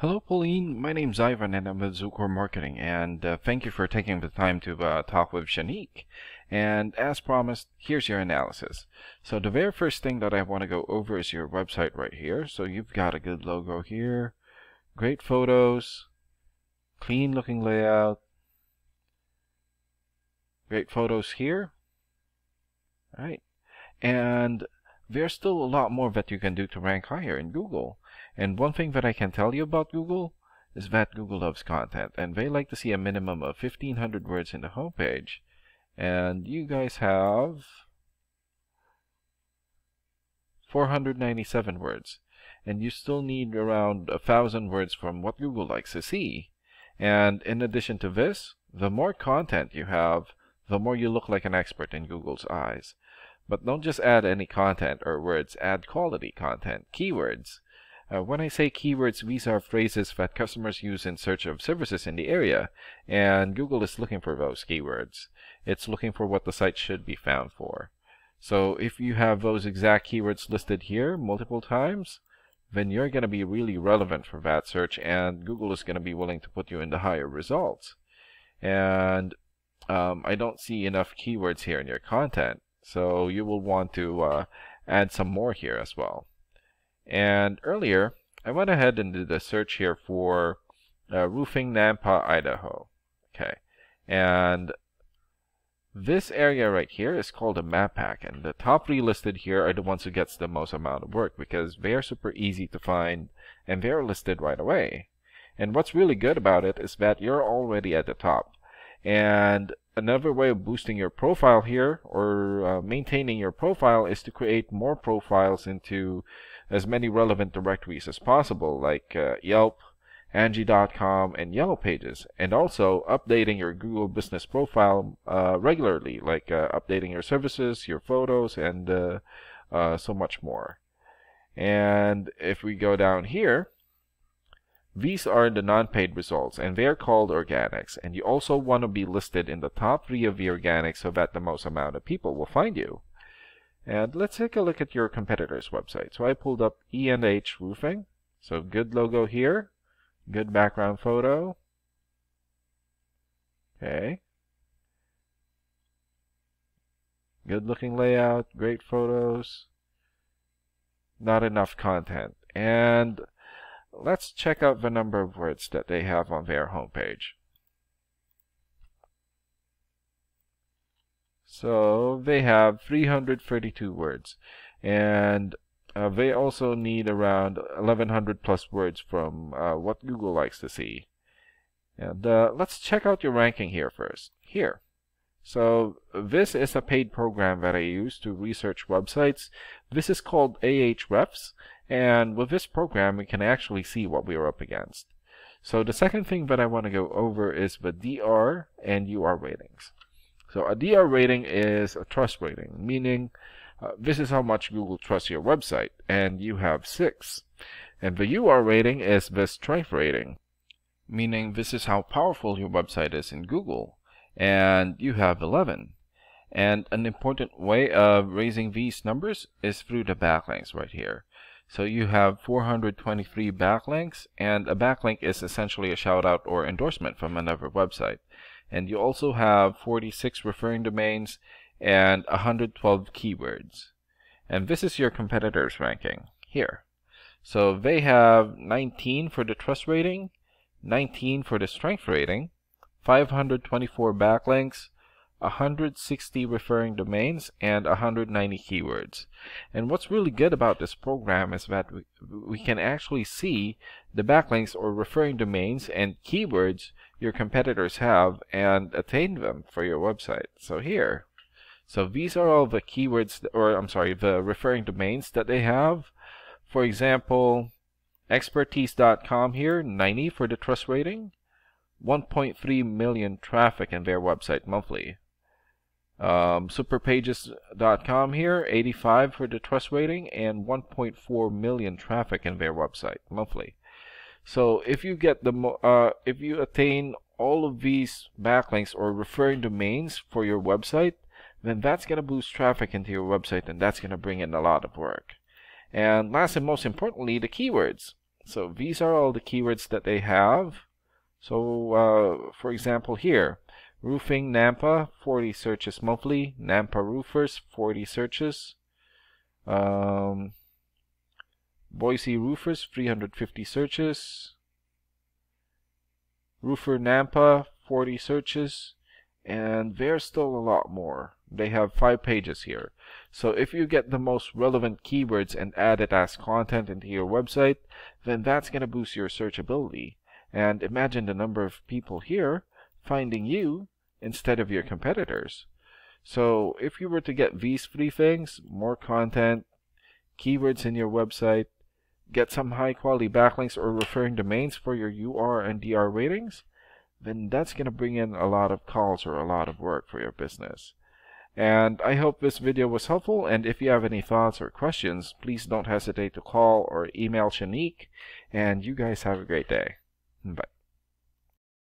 Hello, Pauline. My name's Ivan, and I'm with Zukor Marketing. And uh, thank you for taking the time to uh, talk with Shanique. And as promised, here's your analysis. So the very first thing that I want to go over is your website right here. So you've got a good logo here, great photos, clean looking layout, great photos here. All right. And there's still a lot more that you can do to rank higher in Google. And one thing that I can tell you about Google is that Google loves content and they like to see a minimum of 1500 words in the homepage. And you guys have 497 words. And you still need around a thousand words from what Google likes to see. And in addition to this, the more content you have, the more you look like an expert in Google's eyes. But don't just add any content or words, add quality content, keywords. Uh, when I say keywords, these are phrases that customers use in search of services in the area, and Google is looking for those keywords. It's looking for what the site should be found for. So if you have those exact keywords listed here multiple times, then you're going to be really relevant for that search, and Google is going to be willing to put you in the higher results. And um, I don't see enough keywords here in your content, so you will want to uh, add some more here as well. And earlier, I went ahead and did a search here for uh, roofing Nampa, Idaho. Okay. And this area right here is called a map pack, and the top three listed here are the ones who gets the most amount of work because they are super easy to find and they're listed right away. And what's really good about it is that you're already at the top. And another way of boosting your profile here or uh, maintaining your profile is to create more profiles into as many relevant directories as possible, like uh, Yelp, Angie.com, and Yellow Pages, and also updating your Google Business profile uh, regularly, like uh, updating your services, your photos, and uh, uh, so much more. And if we go down here, these are the non-paid results, and they are called organics. And you also want to be listed in the top three of the organics so that the most amount of people will find you. And let's take a look at your competitor's website. So I pulled up E&H Roofing. So good logo here. Good background photo. Okay. Good looking layout. Great photos. Not enough content. And let's check out the number of words that they have on their homepage. So they have 332 words. And uh, they also need around 1100 plus words from uh, what Google likes to see. And uh, let's check out your ranking here first. Here. So this is a paid program that I use to research websites. This is called Ahrefs. And with this program, we can actually see what we are up against. So the second thing that I want to go over is the DR and UR ratings. So a DR rating is a trust rating, meaning uh, this is how much Google trusts your website, and you have 6. And the UR rating is the strength rating, meaning this is how powerful your website is in Google, and you have 11. And an important way of raising these numbers is through the backlinks right here. So you have 423 backlinks, and a backlink is essentially a shout out or endorsement from another website. And you also have 46 referring domains and 112 keywords. And this is your competitors ranking here. So they have 19 for the trust rating, 19 for the strength rating, 524 backlinks, 160 referring domains, and 190 keywords. And what's really good about this program is that we, we can actually see the backlinks or referring domains and keywords your competitors have and attain them for your website. So here, so these are all the keywords, or I'm sorry, the referring domains that they have. For example, expertise.com here, 90 for the trust rating, 1.3 million traffic in their website monthly. Um, superpages.com here, 85 for the trust rating and 1.4 million traffic in their website monthly. So if you get the uh, if you attain all of these backlinks or referring domains for your website, then that's going to boost traffic into your website and that's going to bring in a lot of work. And last and most importantly, the keywords. so these are all the keywords that they have. So, uh, for example, here, roofing Nampa, 40 searches monthly. Nampa roofers, 40 searches. Um, Boise roofers, 350 searches. Roofer Nampa, 40 searches. And there's still a lot more. They have five pages here. So if you get the most relevant keywords and add it as content into your website, then that's going to boost your searchability. And imagine the number of people here finding you instead of your competitors. So if you were to get these three things, more content, keywords in your website, get some high quality backlinks or referring domains for your UR and DR ratings, then that's going to bring in a lot of calls or a lot of work for your business. And I hope this video was helpful, and if you have any thoughts or questions, please don't hesitate to call or email Shanique, and you guys have a great day. Bye.